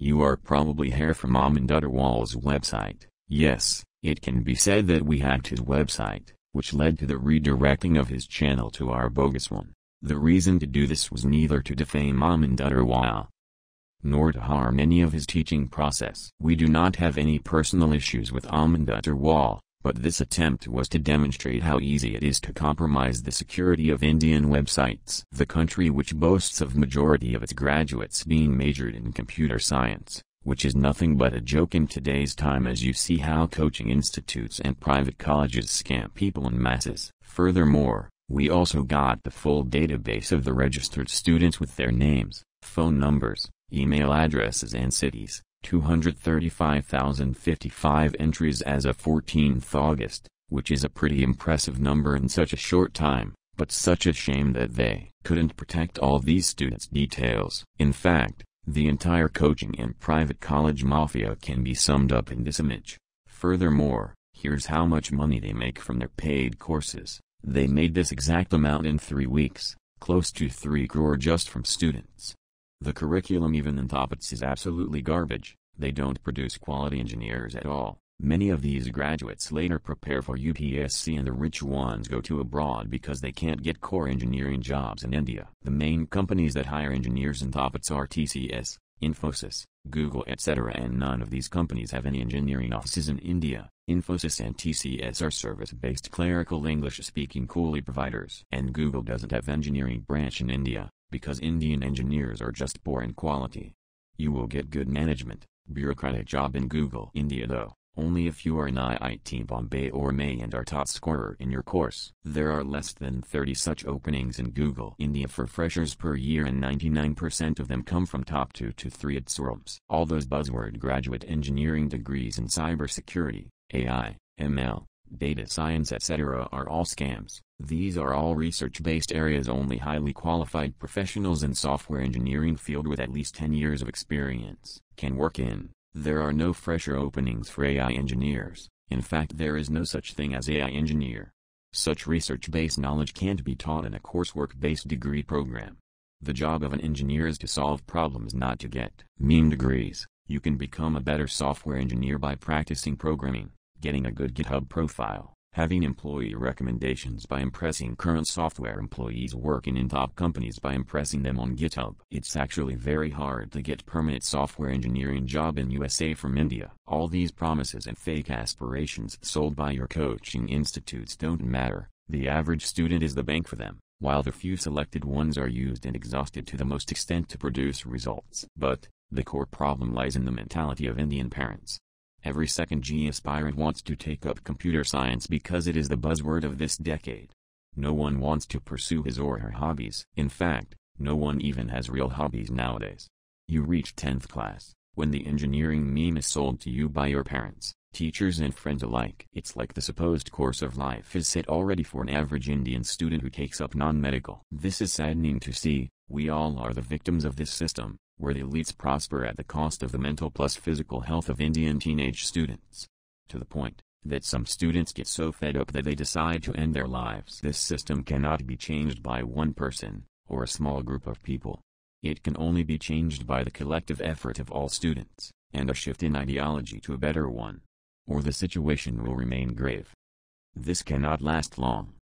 You are probably here from Aman Dhattarwal's website. Yes, it can be said that we hacked his website, which led to the redirecting of his channel to our bogus one. The reason to do this was neither to defame Aman Dhattarwal, nor to harm any of his teaching process. We do not have any personal issues with Aman Dhattarwal, but this attempt was to demonstrate how easy it is to compromise the security of Indian websites. The country which boasts of majority of its graduates being majored in computer science, which is nothing but a joke in today's time as you see how coaching institutes and private colleges scam people in masses. Furthermore, we also got the full database of the registered students with their names, phone numbers, email addresses and cities. 235,055 entries as of 14th August, which is a pretty impressive number in such a short time, but such a shame that they couldn't protect all these students' details. In fact, the entire coaching and private college mafia can be summed up in this image. Furthermore, here's how much money they make from their paid courses. They made this exact amount in three weeks, close to 3 crore just from students. The curriculum even in top IITs is absolutely garbage, they don't produce quality engineers at all. Many of these graduates later prepare for UPSC and the rich ones go to abroad because they can't get core engineering jobs in India. The main companies that hire engineers in top IITs are TCS, Infosys, Google etc. and none of these companies have any engineering offices in India. Infosys and TCS are service-based clerical English-speaking coolie providers. And Google doesn't have engineering branch in India because Indian engineers are just poor in quality. You will get good management, bureaucratic job in Google India though, only if you are an IIT Bombay or May and are top scorer in your course. There are less than 30 such openings in Google India for freshers per year and 99% of them come from top 2 to 3 at IITs. All those buzzword graduate engineering degrees in cybersecurity, AI, ML, data science etc. are all scams. These are all research-based areas only highly qualified professionals in software engineering field with at least 10 years of experience can work in. There are no fresher openings for AI engineers. In fact there is no such thing as AI engineer. Such research-based knowledge can't be taught in a coursework-based degree program. The job of an engineer is to solve problems not to get meme degrees. You can become a better software engineer by practicing programming getting a good GitHub profile, having employee recommendations by impressing current software employees working in top companies by impressing them on GitHub. It's actually very hard to get permanent software engineering job in USA from India. All these promises and fake aspirations sold by your coaching institutes don't matter, the average student is the bank for them while the few selected ones are used and exhausted to the most extent to produce results. But, the core problem lies in the mentality of Indian parents. Every second JEE aspirant wants to take up computer science because it is the buzzword of this decade. No one wants to pursue his or her hobbies. In fact, no one even has real hobbies nowadays. You reach 10th class, when the engineering meme is sold to you by your parents, teachers and friends alike. It's like the supposed course of life is set already for an average Indian student who takes up non-medical. This is saddening to see, we all are the victims of this system where the elites prosper at the cost of the mental plus physical health of Indian teenage students. To the point that some students get so fed up that they decide to end their lives. This system cannot be changed by one person, or a small group of people. It can only be changed by the collective effort of all students, and a shift in ideology to a better one. Or the situation will remain grave. This cannot last long.